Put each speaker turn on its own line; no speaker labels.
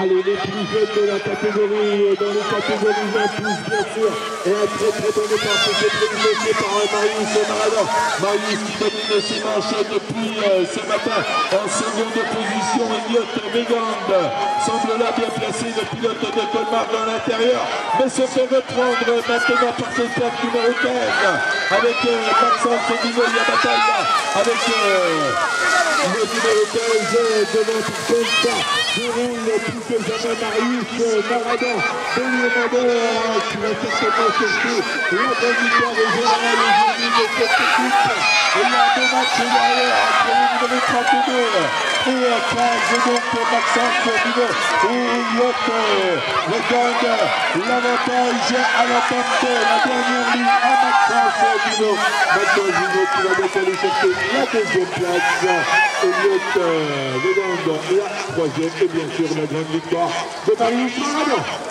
Allez, les plus de la catégorie, dans les catégories 20 plus, bien sûr. Et un très très bon départ, c'est présenté par Marius Maradon. Marius qui domine ses manches depuis euh, ce matin en seconde position. Elliot Vegand semble là bien placé, le pilote de Colmar dans l'intérieur, mais se fait reprendre maintenant par ce stade numéro 15 avec euh, Maxence Dino Yamataïa, avec euh, le numéro 15 devant Delta, qui roule plus jamais Marius qui va certainement chercher la bonne victoire au général aujourd'hui de cette équipe. Et il a deux matchs derrière, le numéro 32 et 15 donc Maxence et le gang, l'avantage à la tête, la dernière ligne à Maxence. Maintenant Dino qui va donc aller chercher la deuxième place. Elliot Vedang la troisième et bien sûr la grande victoire de Maradon.